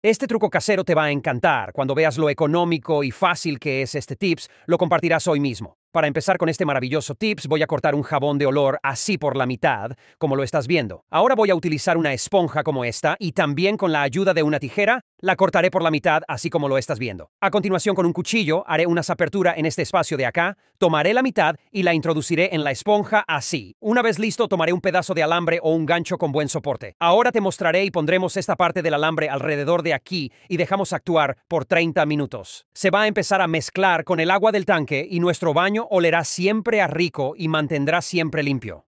Este truco casero te va a encantar. Cuando veas lo económico y fácil que es este tips, lo compartirás hoy mismo. Para empezar con este maravilloso tips, voy a cortar un jabón de olor así por la mitad, como lo estás viendo. Ahora voy a utilizar una esponja como esta y también con la ayuda de una tijera la cortaré por la mitad así como lo estás viendo. A continuación con un cuchillo haré una apertura en este espacio de acá, tomaré la mitad y la introduciré en la esponja así. Una vez listo tomaré un pedazo de alambre o un gancho con buen soporte. Ahora te mostraré y pondremos esta parte del alambre alrededor de aquí y dejamos actuar por 30 minutos. Se va a empezar a mezclar con el agua del tanque y nuestro baño olerá siempre a rico y mantendrá siempre limpio.